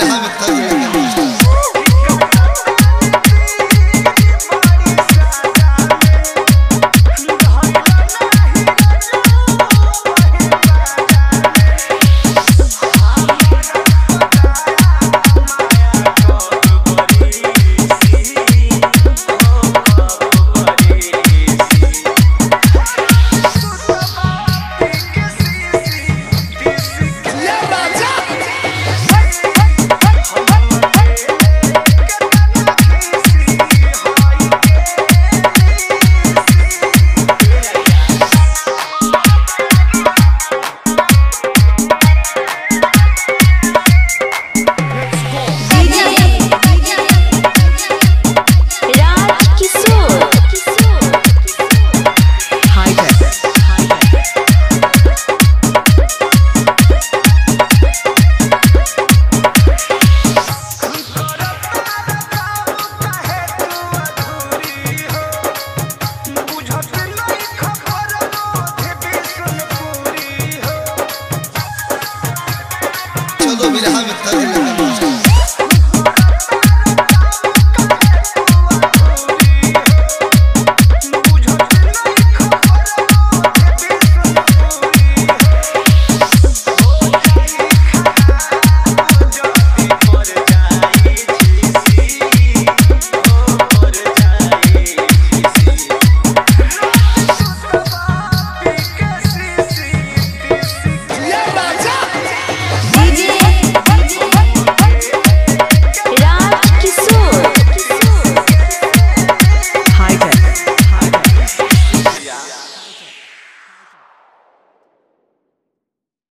बिरहा